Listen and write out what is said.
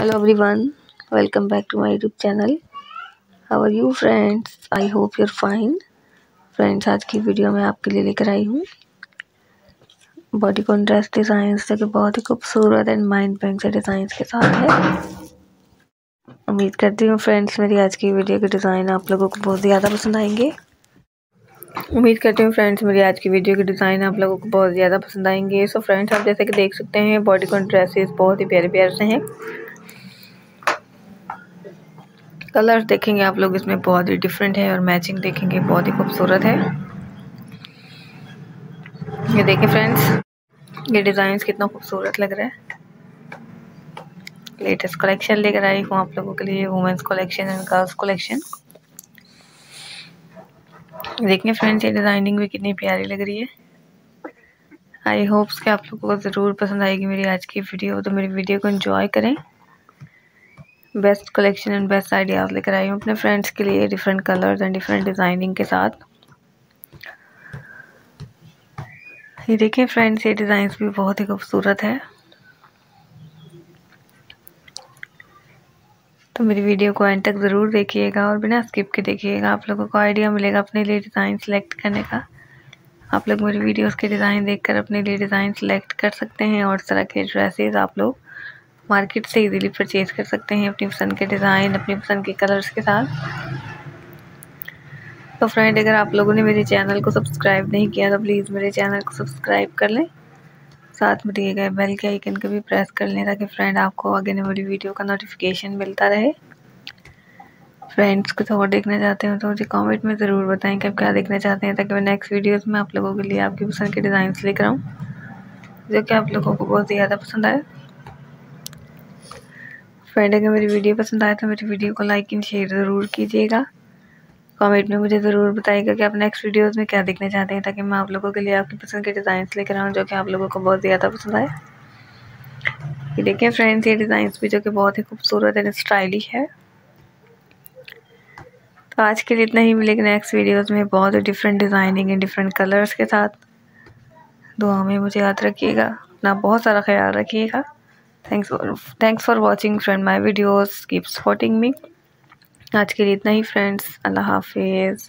hello, everyone. Welcome back to my youtube channel. How are you, friends? I hope you're fine. Friends आज की video में आपके लिए लेकर आई हूँ। बॉडी कॉन्ट्रास्ट डिज़ाइन जो कि बहुत ही खूबसूरत एंड माइंड बैंक से डिज़ाइन के साथ है। उम्मीद करती हूँ फ्रेंड्स मेरी आज की वीडियो के डिज़ाइन आप लोगों को बहुत ज़्यादा पसंद आएँगे। उम्मीद करती हूँ फ्रेंड्स मेरी आज की वीडियो के डिज़ाइन आप लोगों को बहुत ज़्यादा पसंद आएँगे। सो फ्रेंड्स आप जैसे कि देख सकते हैं बॉडी कॉन ड्रेसेस बहुत ही प्यारे प्यारे से हैं। कलर देखेंगे आप लोग, इसमें बहुत ही डिफरेंट है और मैचिंग देखेंगे, बहुत ही खूबसूरत है। ये देखें फ्रेंड्स ये डिज़ाइन कितना खूबसूरत लग रहा है। लेटेस्ट कलेक्शन लेकर आई हूँ आप लोगों के लिए women's collection and girls collection देखिए फ्रेंड्स ये डिज़ाइनिंग भी कितनी प्यारी लग रही है। आई होप्स कि आप लोगों को ज़रूर पसंद आएगी मेरी आज की वीडियो तो मेरी वीडियो को एंजॉय करें। Best collection and best ideas लेकर आई हूँ अपने फ्रेंड्स के लिए different colours and different designing के साथ। ये देखिए फ्रेंड्स ये डिज़ाइंस भी बहुत ही खूबसूरत है। तो मेरी वीडियो को एंड तक ज़रूर देखिएगा और बिना स्किप के देखिएगा। आप लोगों को आइडिया मिलेगा अपने लिए डिज़ाइन सेलेक्ट करने का। आप लोग मेरी वीडियोस के डिज़ाइन देखकर अपने लिए डिज़ाइन सेलेक्ट कर सकते हैं और इस तरह के ड्रेसेस आप लोग मार्केट से इजीली परचेज़ कर सकते हैं अपनी पसंद के डिज़ाइन अपनी पसंद के कलर्स के साथ। तो फ्रेंड अगर आप लोगों ने मेरे चैनल को सब्सक्राइब नहीं किया तो प्लीज़ मेरे चैनल को सब्सक्राइब कर लें। साथ में दिए गए बेल के आइकन को भी प्रेस कर लें ताकि फ्रेंड आपको आगे ने मेरी वीडियो का नोटिफिकेशन मिलता रहे। फ्रेंड्स कुछ और देखना चाहते हो तो मुझे कमेंट में ज़रूर बताएँ कि आप क्या देखना चाहते हैं ताकि मैं नेक्स्ट वीडियोस में आप लोगों के लिए आपकी पसंद के डिज़ाइन लेकर आऊँ, जो कि आप लोगों को बहुत ज़्यादा पसंद आए। फ्रेंड अगर मेरी वीडियो पसंद आए तो मेरी वीडियो को लाइक एंड शेयर ज़रूर कीजिएगा। कमेंट में मुझे ज़रूर बताइएगा कि आप नेक्स्ट वीडियोस में क्या देखना चाहते हैं, ताकि मैं आप लोगों के लिए आपकी पसंद के डिज़ाइन लेकर आऊँ जो कि आप लोगों को बहुत ज़्यादा पसंद आए। ये देखिए फ्रेंड्स ये डिज़ाइंस भी जो कि बहुत ही खूबसूरत एंड स्टाइलिश है। तो आज के लिए इतना ही, मिलेगा नेक्स्ट वीडियोज़ में बहुत ही different designing and different colours के साथ। दुआ में मुझे याद रखिएगा, अपना बहुत सारा ख्याल रखिएगा। Thanks thanks for watching friend my videos keep supporting me आज के लिए इतना ही फ्रेंड्स अल्लाह हाफिज़.